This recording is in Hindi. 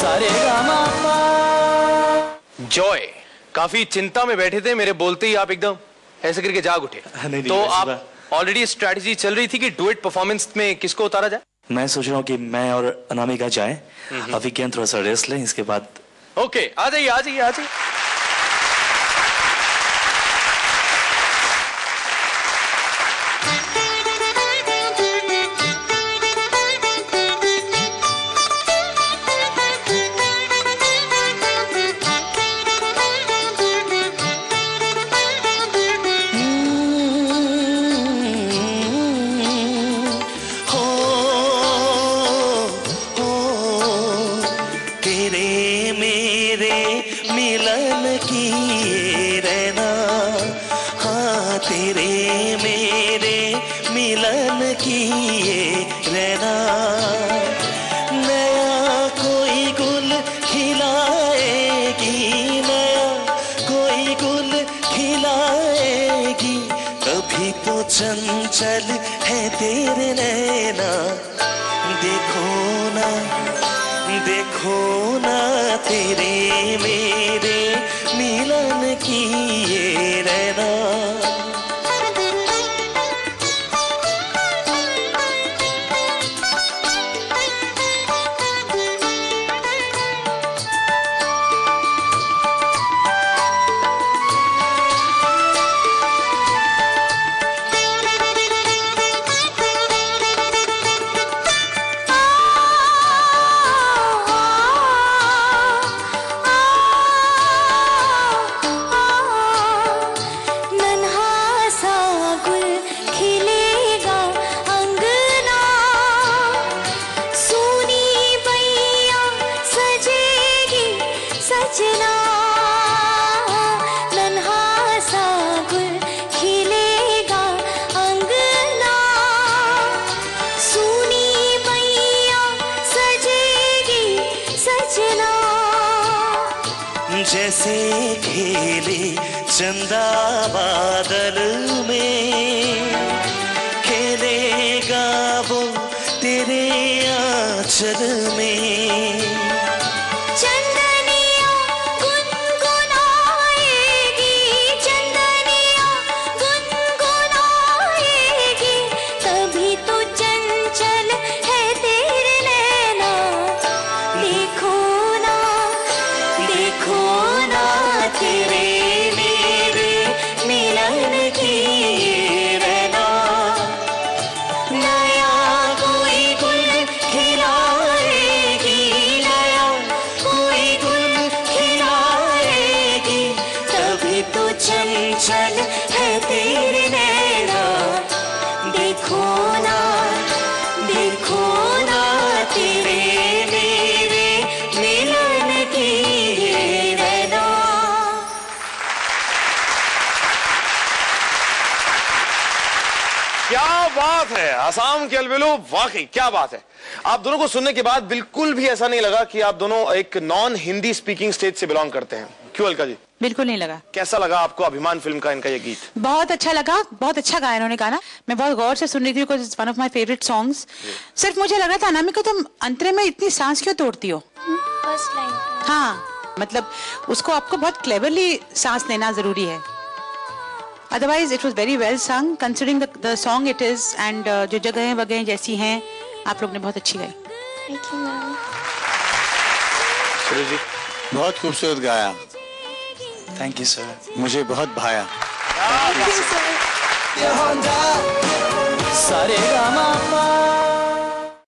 सारे जॉय काफ़ी चिंता में बैठे थे मेरे बोलते ही आप एकदम ऐसे करके जाग उठे। नहीं, नहीं, तो आप ऑलरेडी स्ट्रेटजी चल रही थी कि डुएट परफॉर्मेंस में किसको उतारा जाए? मैं सोच रहा हूँ कि मैं और अनामिका जाए अभी क्या थोड़ा सा रेस्ट लें इसके बाद ओके आ जाइए आ जाइए आ जाइए। मेरे मिलन की रहना। हाँ तेरे मेरे मिलन की रहना। नया कोई गुल खिलाएगी, नया कोई गुल खिलाएगी। कभी तो चंचल है तेरे नैना। देखो ना देखो ना तेरे मेरे मिलन की ये रहना खिलेगा अंगना। सोनी सजेगी सजना। जैसे खेले चंदा बादल में। खेलेगा वो तेरे आंचल में। ना बात है आसाम के अलबेलो वाकई क्या बात है। आप दोनों को सुनने के बाद बिल्कुल भी ऐसा नहीं लगा कि आप दोनों एक नॉन हिंदी स्पीकिंग स्टेट से बिलोंग करते हैं। क्यों अलका जी? बिल्कुल नहीं लगा। कैसा लगा आपको अभिमान फ़िल्म का इनका ये गीत? बहुत अच्छा लगा बहुत अच्छा गाया इन्होंने गाना। मैं बहुत गौर से सुन रही थी because one of my favourite songs सिर्फ़ मुझे लग रहा था अनामिका तुम अंतरे में इतनी सांस क्यों तोड़ती हो? हाँ मतलब उसको आपको बहुत क्लेवरली सांस लेना ज़रूरी है। Otherwise it was very well sung considering the song it is and जो जगह वगैरह जैसी हैं आप लोग ने बहुत अच्छी गाई। मैम बहुत खूबसूरत गाया। थैंक यू सर मुझे बहुत भाया। सारे गामा